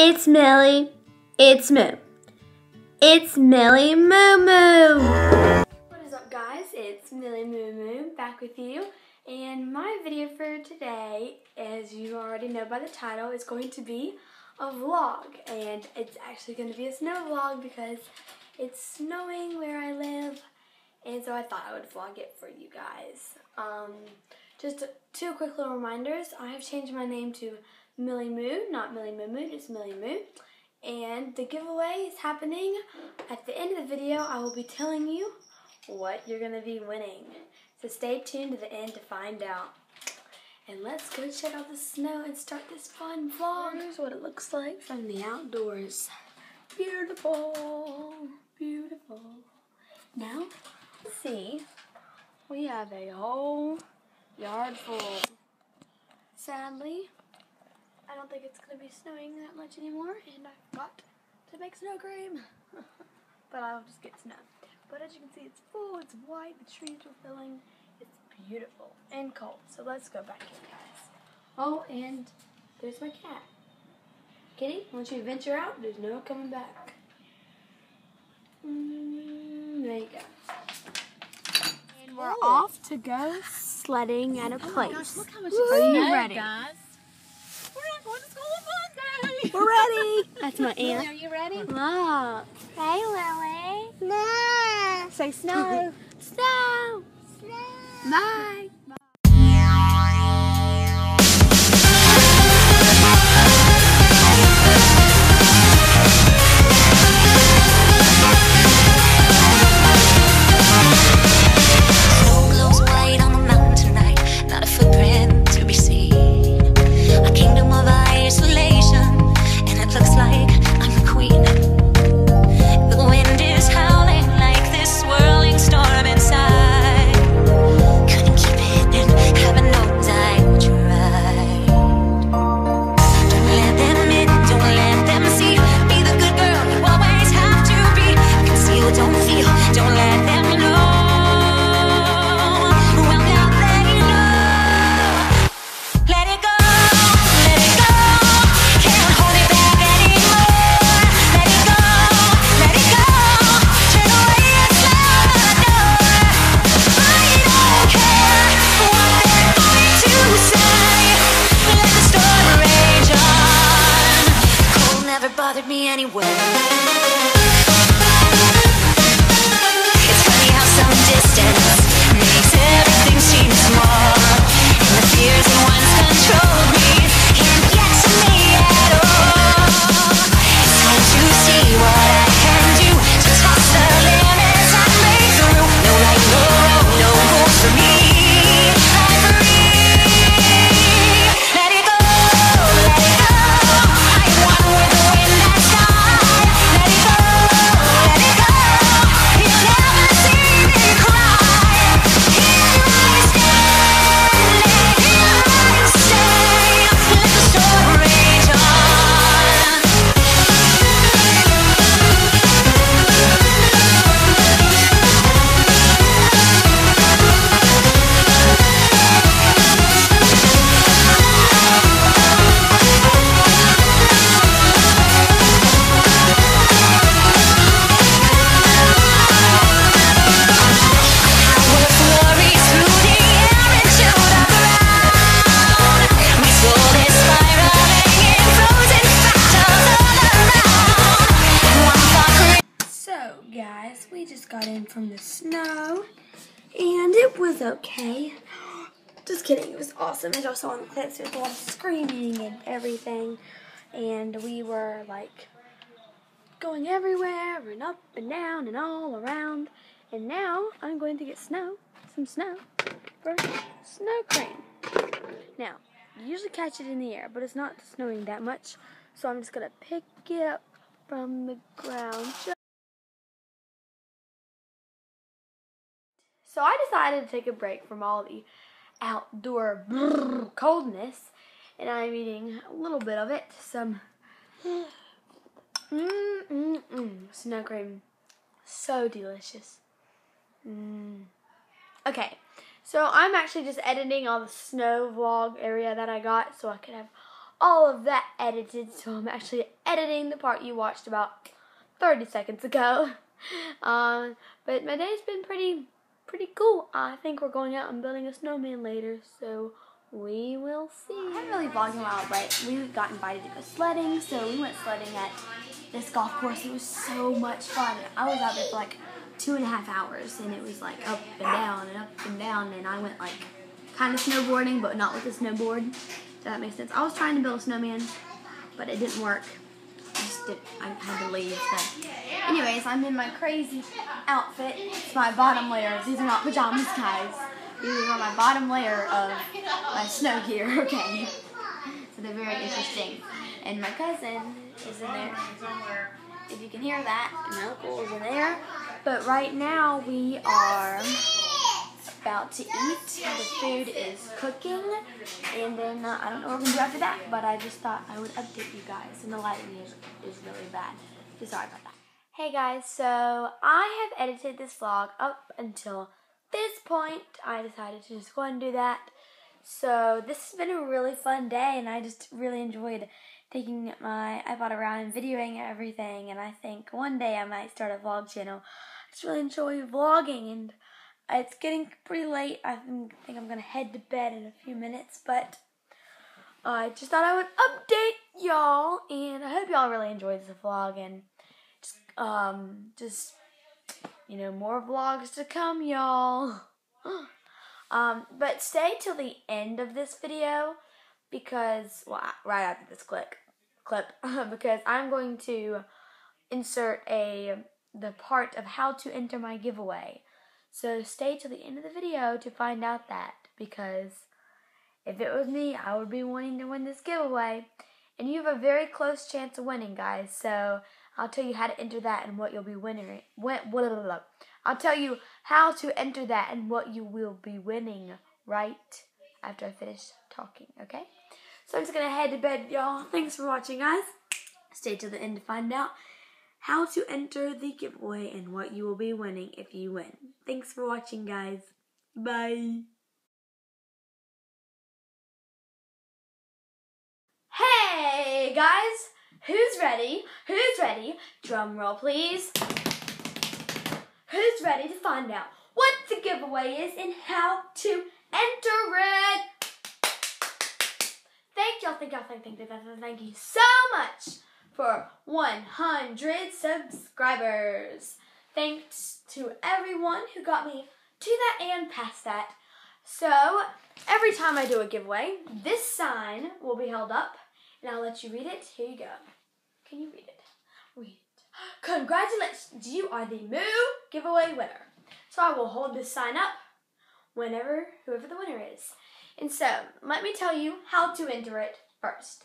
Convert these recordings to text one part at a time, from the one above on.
It's Millie. It's Moo. It's Millie Moo Moo. What is up, guys? It's Millie Moo Moo back with you. And my video for today, as you already know by the title, is going to be a vlog. And it's actually going to be a snow vlog because it's snowing where I live. And so I thought I would vlog it for you guys. Um, just two quick little reminders. I have changed my name to Millie Moo, not Millie Moo Moo, just Millie Moo. And the giveaway is happening. At the end of the video, I will be telling you what you're going to be winning. So stay tuned to the end to find out. And let's go check out the snow and start this fun vlog. Here's what it looks like from the outdoors. Beautiful, beautiful. Now, see, we have a whole yard full. Sadly, I don't think it's going to be snowing that much anymore, and I forgot to make snow cream. but I'll just get snow. But as you can see, it's full, it's white, the trees are filling. It's beautiful and cold. So let's go back in, guys. Oh, and there's my cat. Kitty, once you venture out, there's no coming back. Mm, there you go. And we're off to go sledding at a place. Gosh, look how much Are you ready? guys. We're not going to school on Monday. We're ready. That's my aunt. Are you ready? Look. Hey, Lily. No. Say snow. snow. Snow. Bye. Bothered me anyway. Guys, we just got in from the snow, and it was okay. Just kidding, it was awesome. As y'all saw in the clips, there was a lot of screaming and everything, and we were like going everywhere and up and down and all around. And now I'm going to get snow, some snow, for snow cream. Now, you usually catch it in the air, but it's not snowing that much, so I'm just gonna pick it up from the ground. So I decided to take a break from all the outdoor coldness, and I'm eating a little bit of it. Some mm mm mm snow cream, so delicious. Mm. Okay, so I'm actually just editing all the snow vlog area that I got, so I could have all of that edited, so I'm actually editing the part you watched about 30 seconds ago. Um, but my day's been pretty, pretty cool. I think we're going out and building a snowman later, so we will see. I haven't really vlogged in a while, but we got invited to go sledding, so we went sledding at this golf course. It was so much fun. I was out there for like two and a half hours, and it was like up and down and up and down, and I went like kind of snowboarding, but not with a snowboard. So that makes sense. I was trying to build a snowman, but it didn't work. I just did. I had to leave. So. Anyways, I'm in my crazy outfit. It's my bottom layer. These are not pajamas, guys. These are my bottom layer of my snow gear. Okay. So they're very interesting. And my cousin is in there. If you can hear that, my uncle is in there. But right now we are about to eat. The food is cooking, and then uh, I don't know what we're gonna do after that. But I just thought I would update you guys, and the lighting is is really bad. So sorry about that. Hey guys, so I have edited this vlog up until this point. I decided to just go and do that. So this has been a really fun day, and I just really enjoyed taking my iPod around and videoing everything. And I think one day I might start a vlog channel. I just really enjoy vlogging, and it's getting pretty late. I think I'm gonna head to bed in a few minutes, but I just thought I would update y'all, and I hope y'all really enjoyed this vlog, and um just you know more vlogs to come, y'all. um, but stay till the end of this video because well, right after this clip, clip because I'm going to insert a the part of how to enter my giveaway. So stay till the end of the video to find out that because if it was me, I would be wanting to win this giveaway. And you have a very close chance of winning, guys. So I'll tell you how to enter that and what you'll be winning. I'll tell you how to enter that and what you will be winning right after I finish talking, okay? So I'm just gonna head to bed, y'all. Thanks for watching, guys. Stay till the end to find out how to enter the giveaway and what you will be winning if you win. Thanks for watching, guys. Bye. Hey, guys. Who's ready? Who's ready? Drum roll, please. Who's ready to find out what the giveaway is and how to enter it? Thank y'all, thank y'all, thank, thank, thank, thank, thank you so much for 100 subscribers. Thanks to everyone who got me to that and past that. So, every time I do a giveaway, this sign will be held up and I'll let you read it. Here you go. Can you read it? Read it. Congratulations, you are the Moo giveaway winner. So I will hold this sign up whenever, whoever the winner is. And so, let me tell you how to enter it first.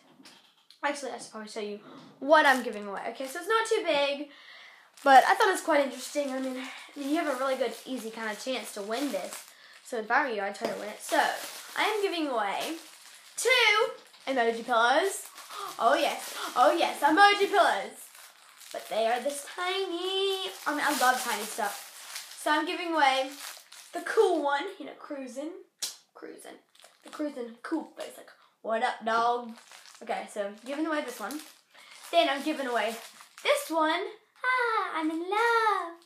Actually, I should probably show you what I'm giving away. Okay, so it's not too big, but I thought it was quite interesting. I mean, I mean, you have a really good, easy kind of chance to win this. So if I were you, I'd try to win it. So, I am giving away two emoji pillows. Oh yes, oh yes, emoji pillows. But they are this tiny. I mean, I love tiny stuff. So I'm giving away the cool one, you know, cruising, cruising, the cruising cool face. Like, what up, dog? Okay, so giving away this one. Then I'm giving away this one. Ah, I'm in love.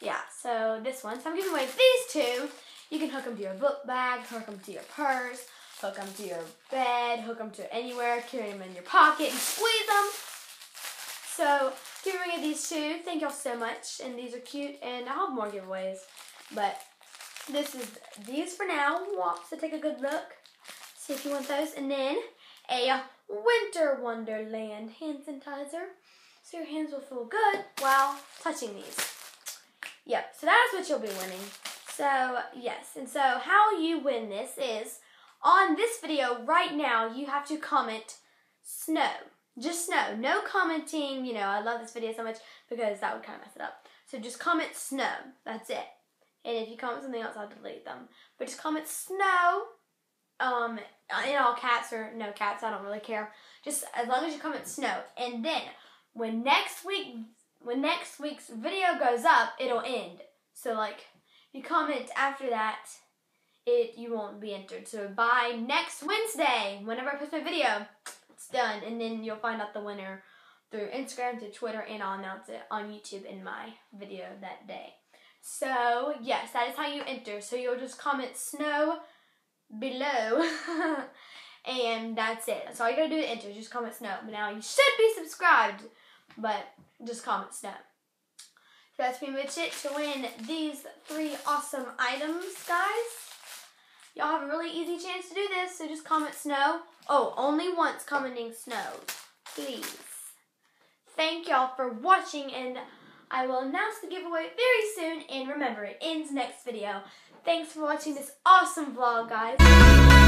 Yeah, so this one. So I'm giving away these two. You can hook them to your book bag, hook them to your purse, hook them to your bed, hook them to anywhere, carry them in your pocket, and squeeze them. So, giving away these two. Thank y'all so much. And these are cute. And I'll have more giveaways. But this is these for now. So take a good look. See if you want those. And then a Winter Wonderland hand sanitizer. So your hands will feel good while touching these. Yep, so that is what you'll be winning. So, yes, and so how you win this is on this video right now, you have to comment snow. Just snow. No commenting, you know, I love this video so much because that would kind of mess it up. So just comment snow. That's it. And if you comment something else, I'll delete them. But just comment snow um, in all caps or no caps, I don't really care. Just as long as you comment snow. And then when next week when next week's video goes up, it'll end. So like you comment after that, it you won't be entered. So by next Wednesday, whenever I post my video, it's done, and then you'll find out the winner through Instagram to Twitter, and I'll announce it on YouTube in my video that day. So yes, that is how you enter. So you'll just comment snow below. and that's it. That's all you gotta do to enter. Just comment snow. But now you should be subscribed, but just comment snow. So that's pretty much it to win these three awesome items, guys. Y'all have a really easy chance to do this, so just comment snow. Oh, only once commenting snow, please. Thank y'all for watching, and I will announce the giveaway very soon. And remember, it ends next video. Thanks for watching this awesome vlog, guys.